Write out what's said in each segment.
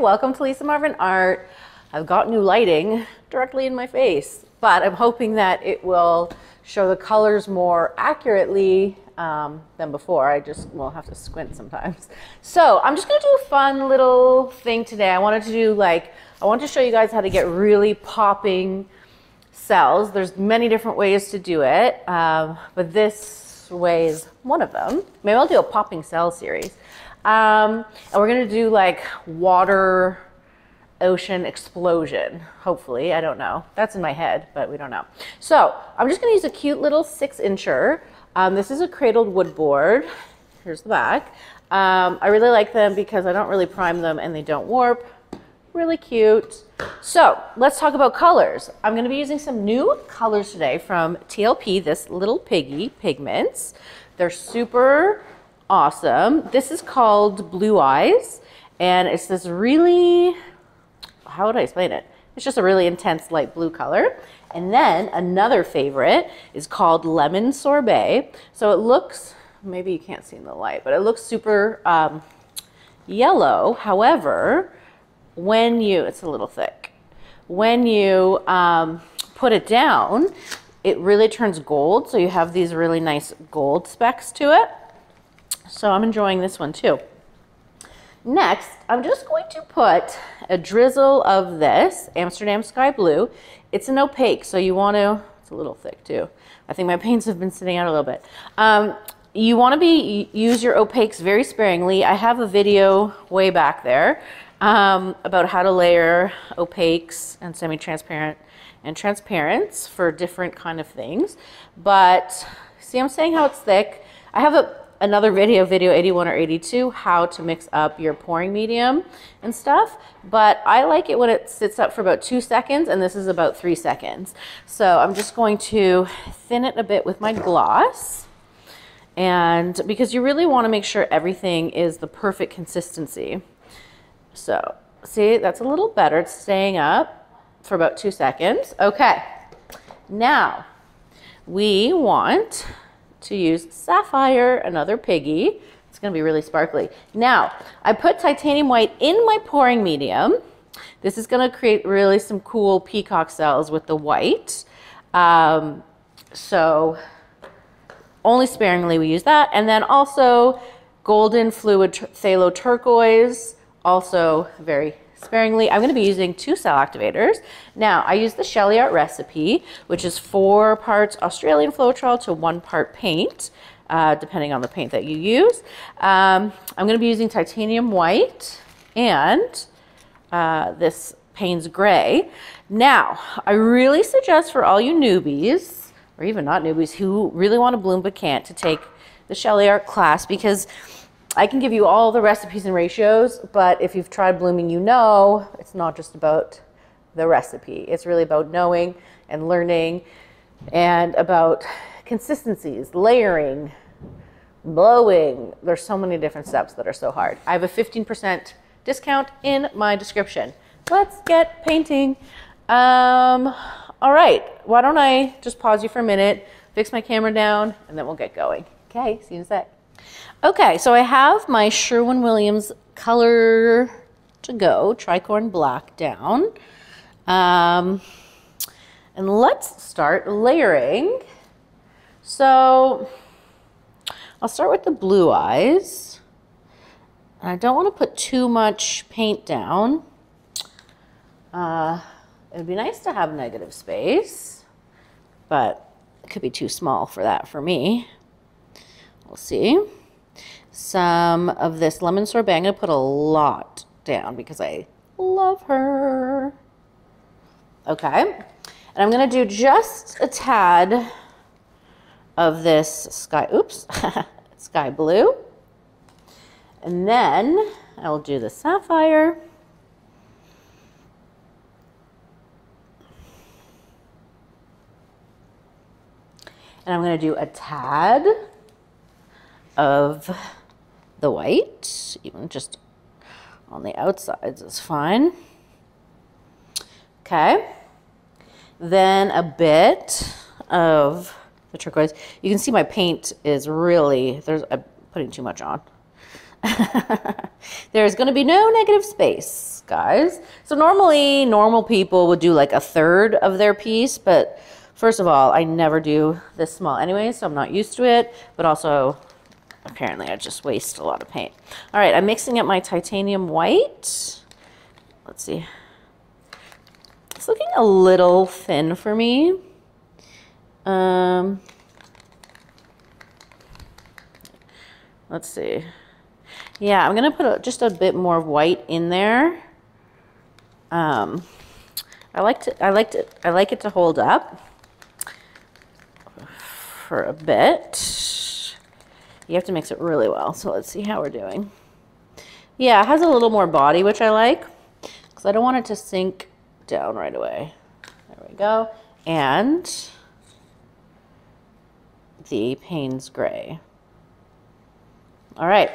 welcome to Lisa Marvin Art. I've got new lighting directly in my face, but I'm hoping that it will show the colors more accurately um, than before. I just will have to squint sometimes. So I'm just gonna do a fun little thing today. I wanted to do like, I want to show you guys how to get really popping cells. There's many different ways to do it, um, but this way is one of them. Maybe I'll do a popping cell series. Um, and we're gonna do like water ocean explosion, hopefully, I don't know. That's in my head, but we don't know. So I'm just gonna use a cute little six incher. Um, this is a cradled wood board. Here's the back. Um, I really like them because I don't really prime them and they don't warp. Really cute. So let's talk about colors. I'm gonna be using some new colors today from TLP, this little piggy pigments. They're super awesome. This is called Blue Eyes, and it's this really, how would I explain it? It's just a really intense light blue color. And then another favorite is called Lemon Sorbet. So it looks, maybe you can't see in the light, but it looks super um, yellow. However, when you, it's a little thick, when you um, put it down, it really turns gold. So you have these really nice gold specks to it. So I'm enjoying this one too. Next, I'm just going to put a drizzle of this Amsterdam Sky Blue. It's an opaque, so you want to, it's a little thick too. I think my paints have been sitting out a little bit. Um, you want to be use your opaques very sparingly. I have a video way back there um, about how to layer opaques and semi-transparent and transparents for different kind of things. But see, I'm saying how it's thick. I have a another video, video 81 or 82, how to mix up your pouring medium and stuff. But I like it when it sits up for about two seconds, and this is about three seconds. So I'm just going to thin it a bit with my gloss. And because you really want to make sure everything is the perfect consistency. So see, that's a little better. It's staying up for about two seconds. Okay, now we want to use Sapphire, another piggy. It's going to be really sparkly. Now, I put titanium white in my pouring medium. This is going to create really some cool peacock cells with the white. Um, so only sparingly we use that. And then also golden fluid phthalo turquoise, also very sparingly. I'm going to be using two cell activators. Now, I use the SheleeArt recipe, which is four parts Australian Floetrol to one part paint, uh, depending on the paint that you use. Um, I'm going to be using titanium white and uh, this Payne's Gray. Now, I really suggest for all you newbies, or even not newbies, who really want to bloom but can't, to take the SheleeArt class because I can give you all the recipes and ratios, but if you've tried blooming, you know it's not just about the recipe. It's really about knowing and learning and about consistencies, layering, blowing. There's so many different steps that are so hard. I have a 15% discount in my description. Let's get painting. Um, all right, why don't I just pause you for a minute, fix my camera down, and then we'll get going. Okay, see you in a sec. Okay, so I have my Sherwin-Williams color to go, tricorn black down. Um, and let's start layering. So I'll start with the blue eyes. I don't want to put too much paint down. Uh, it would be nice to have negative space, but it could be too small for that for me. We'll see some of this lemon sorbet. I'm going to put a lot down because I love her. Okay. And I'm going to do just a tad of this sky, oops, sky blue. And then I'll do the sapphire. And I'm going to do a tad of the white, even just on the outsides is fine. Okay. Then a bit of the turquoise. You can see my paint is really, there's, I'm putting too much on. There's going to be no negative space, guys. So normally, normal people would do like a third of their piece, but first of all, I never do this small anyway, so I'm not used to it, but also apparently I just waste a lot of paint. All right, I'm mixing up my titanium white. Let's see. It's looking a little thin for me. Um, let's see. Yeah, I'm gonna put a, just a bit more white in there. Um, I like to, I like to, I like it to hold up for a bit. You have to mix it really well. So let's see how we're doing. Yeah, it has a little more body, which I like, because I don't want it to sink down right away. There we go. And the Payne's Gray. All right.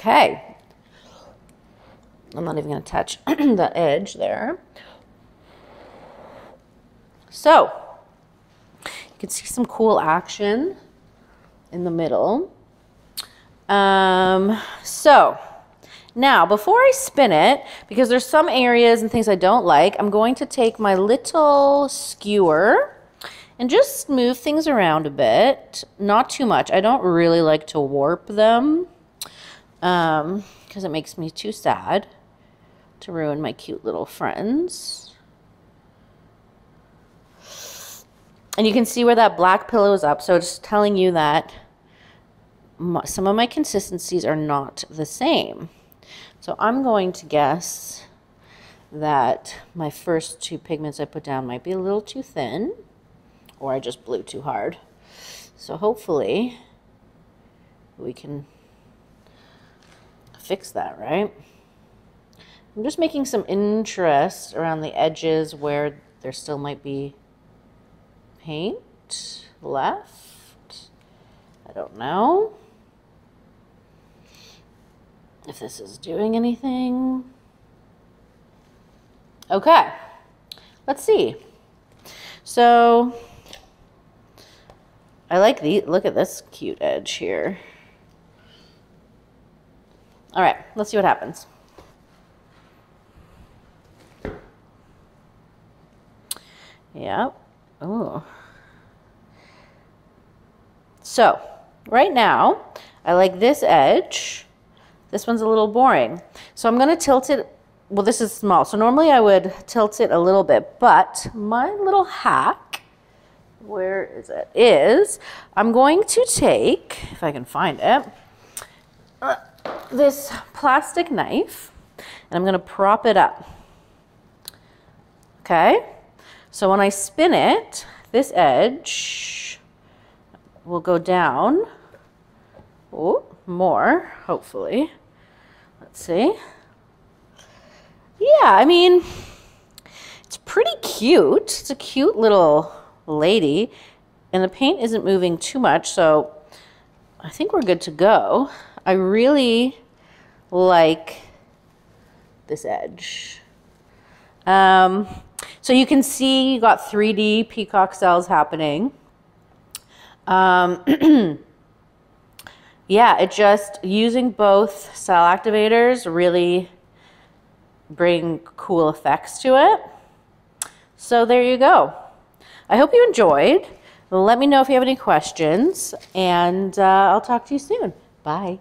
Okay. I'm not even going to touch the edge there. So, you can see some cool action in the middle. Um, so, now, before I spin it, because there's some areas and things I don't like, I'm going to take my little skewer and just move things around a bit. Not too much. I don't really like to warp them because um, it makes me too sad to ruin my cute little friends. And you can see where that black pillow is up. So just telling you that some of my consistencies are not the same. So I'm going to guess that my first two pigments I put down might be a little too thin or I just blew too hard. So hopefully we can fix that, right? I'm just making some interest around the edges where there still might be paint left. I don't know if this is doing anything. Okay, let's see. So I like the, look at this cute edge here. All right, let's see what happens. Yep. Oh. So, right now, I like this edge this one's a little boring. So I'm going to tilt it. Well, this is small. So normally I would tilt it a little bit, but my little hack, where is it? Is I'm going to take, if I can find it, this plastic knife, and I'm going to prop it up. Okay? So when I spin it, this edge will go down. Oh, more, hopefully. Let's see. Yeah, I mean, it's pretty cute. It's a cute little lady. And the paint isn't moving too much, so I think we're good to go. I really like this edge. Um, so you can see you got 3D peacock cells happening. Um, yeah, it just using both cell activators really bring cool effects to it. So there you go. I hope you enjoyed. Let me know if you have any questions, and uh, I'll talk to you soon. Bye.